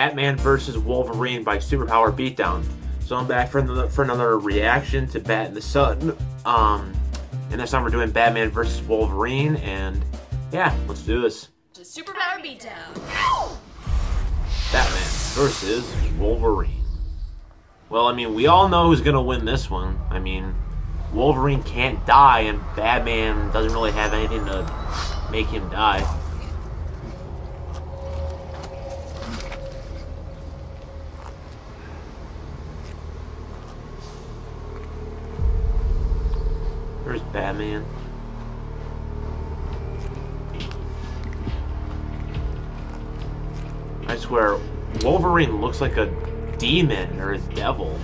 Batman versus Wolverine by Superpower Beatdown. So I'm back for another, for another reaction to Bat in the Sun. Um, and this time we're doing Batman versus Wolverine, and yeah, let's do this. To Superpower Beatdown. Batman versus Wolverine. Well, I mean, we all know who's gonna win this one. I mean, Wolverine can't die, and Batman doesn't really have anything to make him die. There's Batman. I swear, Wolverine looks like a demon or a devil.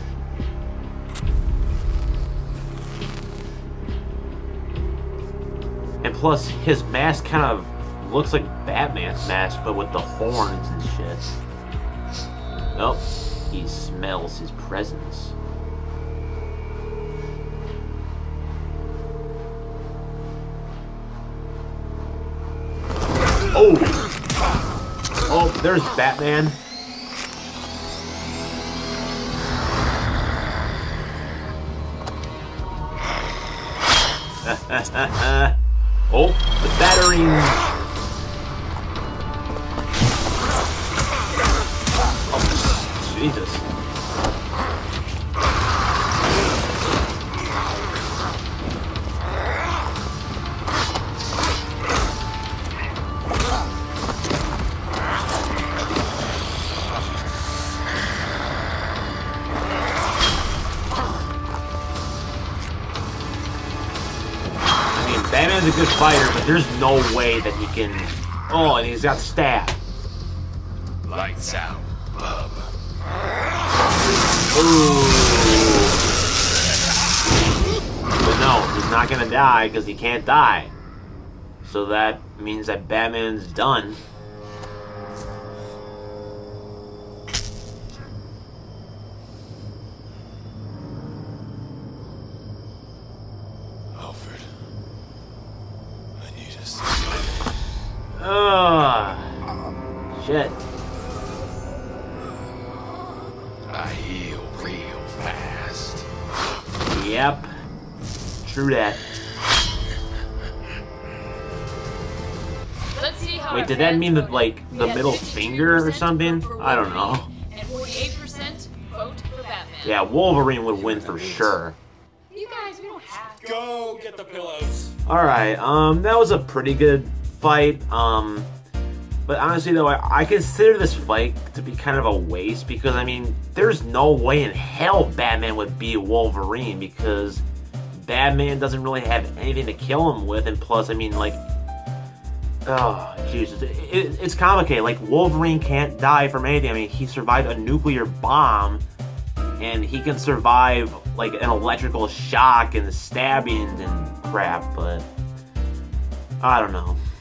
And plus, his mask kind of looks like Batman's mask, but with the horns and shit. Oh, he smells his presence. Oh! There's Batman. oh, the Batarang. Batman's a good fighter, but there's no way that he can... Oh, and he's got stab. Lights out, bub. Ooh. But no, he's not gonna die because he can't die. So that means that Batman's done. Ugh. Shit. I heal real fast. Yep. True that. Wait, did that mean that, like, the middle finger or something? I don't know. And 48% vote for Batman. Yeah, Wolverine would win for sure. You guys, we don't have to. Go get the pillows. Alright, um, that was a pretty good fight. Um, but honestly, though, I, I, consider this fight to be kind of a waste because, I mean, there's no way in hell Batman would beat Wolverine because Batman doesn't really have anything to kill him with. And plus, I mean, like, oh, Jesus. It, it, it's complicated. Like, Wolverine can't die from anything. I mean, he survived a nuclear bomb and he can survive, like, an electrical shock and stabbing and crap, but I don't know.